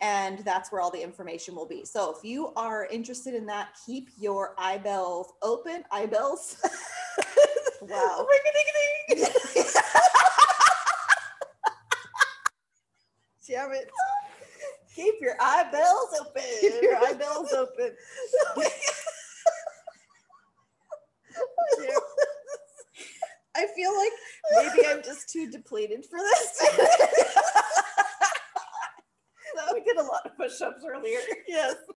and that's where all the information will be. So if you are interested in that, keep your eyebells open. Eyebells. wow. Damn it. Keep your eyebells open. Keep your eyebells open. I feel like maybe I'm just too depleted for this. A lot of push-ups earlier. yes.